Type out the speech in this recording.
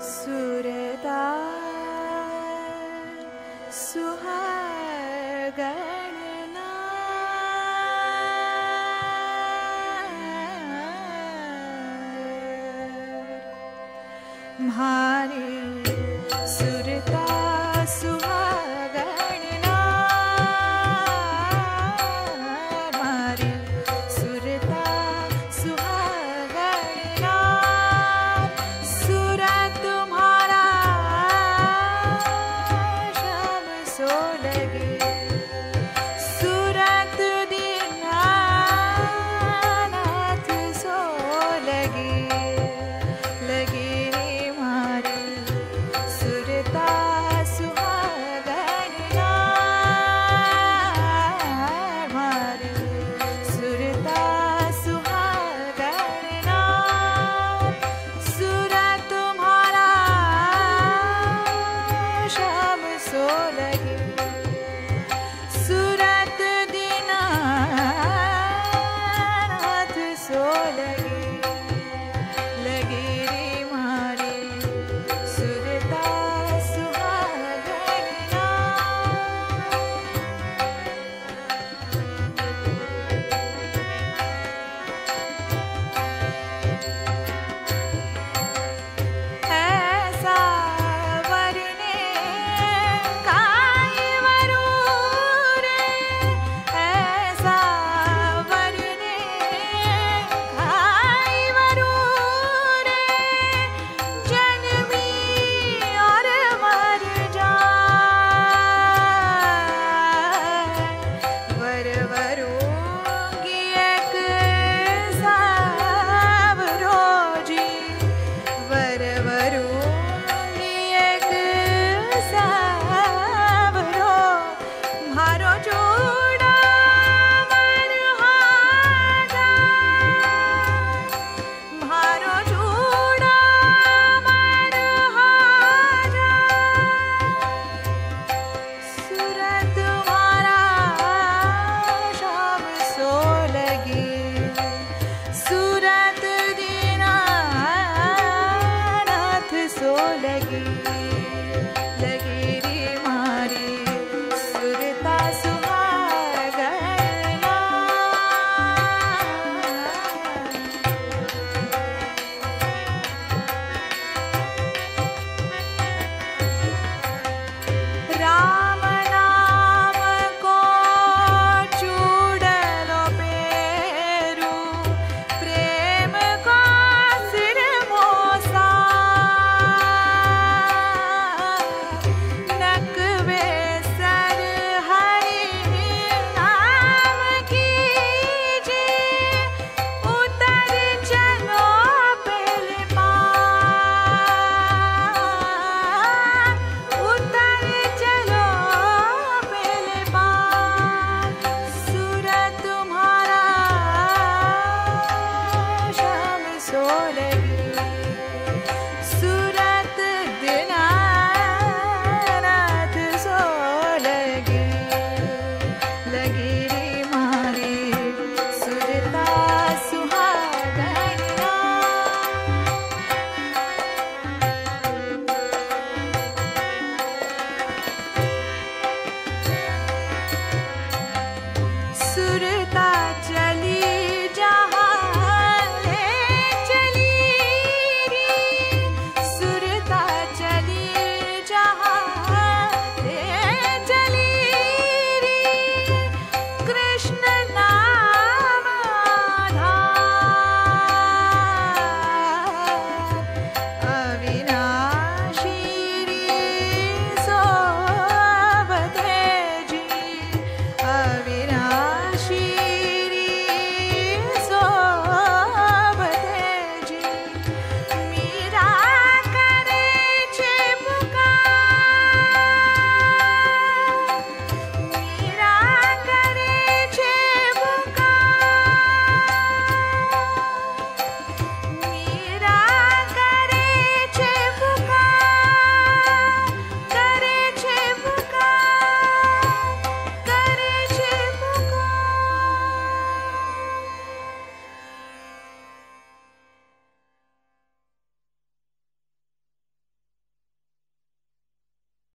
सुरदा सुहगना मी